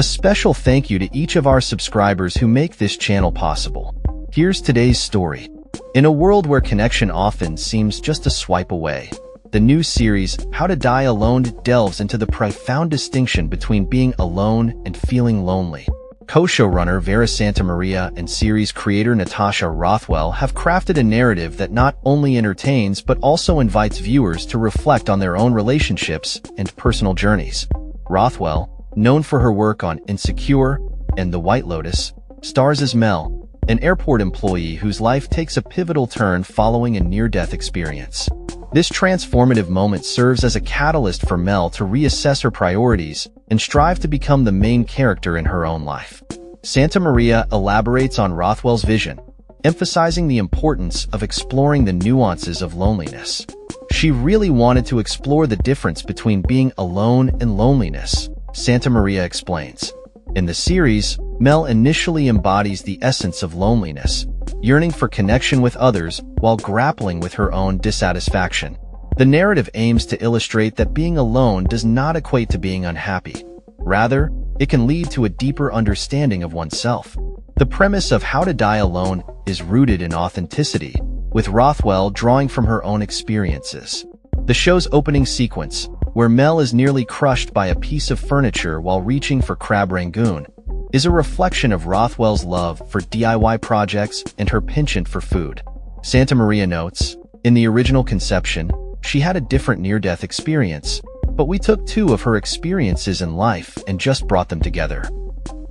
A special thank you to each of our subscribers who make this channel possible. Here's today's story. In a world where connection often seems just a swipe away, the new series, How to Die Alone, delves into the profound distinction between being alone and feeling lonely. Co-showrunner Vera Santamaria and series creator Natasha Rothwell have crafted a narrative that not only entertains but also invites viewers to reflect on their own relationships and personal journeys. Rothwell, known for her work on Insecure and The White Lotus, stars as Mel, an airport employee whose life takes a pivotal turn following a near-death experience. This transformative moment serves as a catalyst for Mel to reassess her priorities and strive to become the main character in her own life. Santamaria elaborates on Rothwell's vision, emphasizing the importance of exploring the nuances of loneliness. She really wanted to explore the difference between being alone and loneliness, Santamaria explains. In the series, Mel initially embodies the essence of loneliness, yearning for connection with others while grappling with her own dissatisfaction. The narrative aims to illustrate that being alone does not equate to being unhappy. Rather, it can lead to a deeper understanding of oneself. The premise of How to Die Alone is rooted in authenticity, with Rothwell drawing from her own experiences. The show's opening sequence, where Mel is nearly crushed by a piece of furniture while reaching for Crab Rangoon, is a reflection of Rothwell's love for DIY projects and her penchant for food. Santamaria notes, in the original conception, she had a different near-death experience, but we took two of her experiences in life and just brought them together.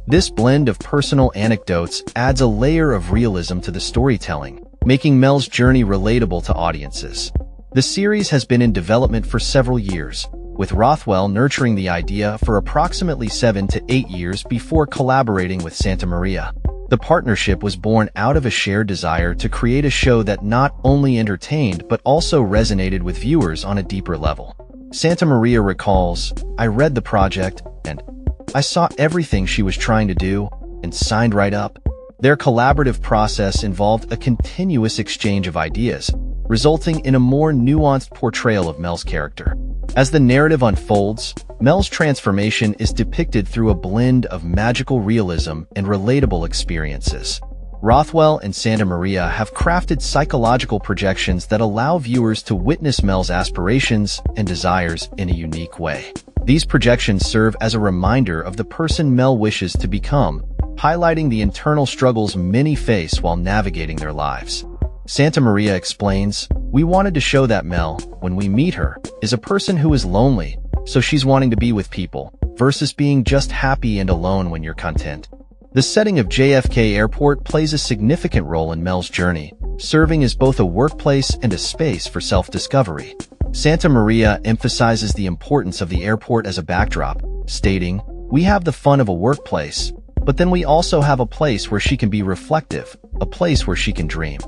This blend of personal anecdotes adds a layer of realism to the storytelling, making Mel's journey relatable to audiences. The series has been in development for several years, with Rothwell nurturing the idea for approximately seven to eight years before collaborating with Santamaria. The partnership was born out of a shared desire to create a show that not only entertained but also resonated with viewers on a deeper level. Santamaria recalls, I read the project, and I saw everything she was trying to do, and signed right up. Their collaborative process involved a continuous exchange of ideas, resulting in a more nuanced portrayal of Mel's character. As the narrative unfolds, Mel's transformation is depicted through a blend of magical realism and relatable experiences. Rothwell and Santamaria have crafted psychological projections that allow viewers to witness Mel's aspirations and desires in a unique way. These projections serve as a reminder of the person Mel wishes to become, highlighting the internal struggles many face while navigating their lives. Santamaria explains, We wanted to show that Mel, when we meet her, is a person who is lonely, so she's wanting to be with people, versus being just happy and alone when you're content. The setting of JFK Airport plays a significant role in Mel's journey, serving as both a workplace and a space for self-discovery. Santamaria emphasizes the importance of the airport as a backdrop, stating, We have the fun of a workplace, but then we also have a place where she can be reflective, a place where she can dream.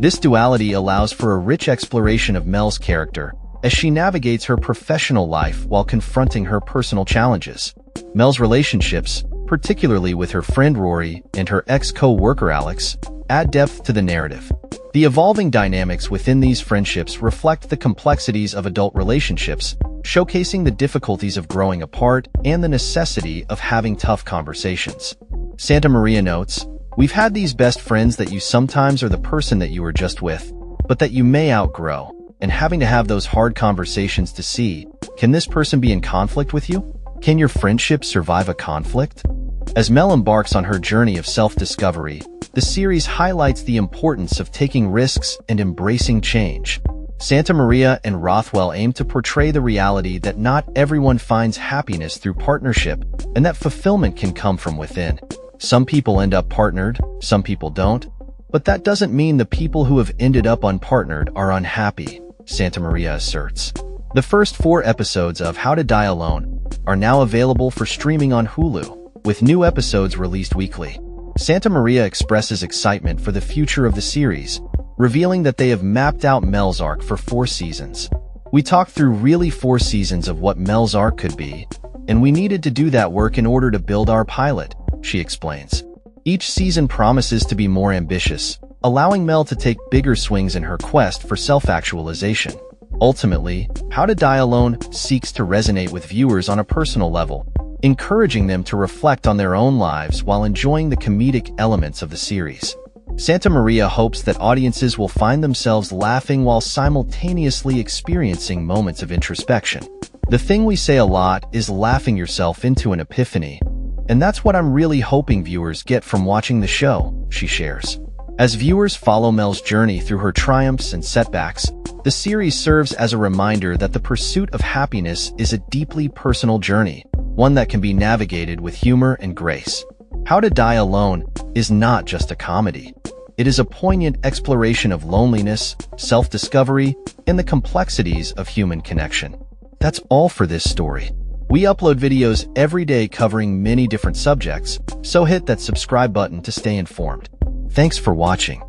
This duality allows for a rich exploration of Mel's character, as she navigates her professional life while confronting her personal challenges. Mel's relationships, particularly with her friend Rory and her ex-co-worker Alex, add depth to the narrative. The evolving dynamics within these friendships reflect the complexities of adult relationships, showcasing the difficulties of growing apart and the necessity of having tough conversations. Santamaria notes, We've had these best friends that you sometimes are the person that you were just with, but that you may outgrow, and having to have those hard conversations to see, can this person be in conflict with you? Can your friendship survive a conflict? As Mel embarks on her journey of self-discovery, the series highlights the importance of taking risks and embracing change. Santamaria and Rothwell aim to portray the reality that not everyone finds happiness through partnership and that fulfillment can come from within. Some people end up partnered, some people don't. But that doesn't mean the people who have ended up unpartnered are unhappy, Santamaria asserts. The first four episodes of How to Die Alone are now available for streaming on Hulu, with new episodes released weekly. Santamaria expresses excitement for the future of the series, revealing that they have mapped out Mel's arc for four seasons. We talked through really four seasons of what Mel's arc could be, and we needed to do that work in order to build our pilot, she explains. Each season promises to be more ambitious, allowing Mel to take bigger swings in her quest for self-actualization. Ultimately, How to Die Alone seeks to resonate with viewers on a personal level, encouraging them to reflect on their own lives while enjoying the comedic elements of the series. Santamaria hopes that audiences will find themselves laughing while simultaneously experiencing moments of introspection. The thing we say a lot is laughing yourself into an epiphany, and that's what I'm really hoping viewers get from watching the show, she shares. As viewers follow Mel's journey through her triumphs and setbacks, the series serves as a reminder that the pursuit of happiness is a deeply personal journey, one that can be navigated with humor and grace. How to Die Alone is not just a comedy. It is a poignant exploration of loneliness, self-discovery, and the complexities of human connection. That's all for this story. We upload videos every day covering many different subjects, so hit that subscribe button to stay informed. Thanks for watching.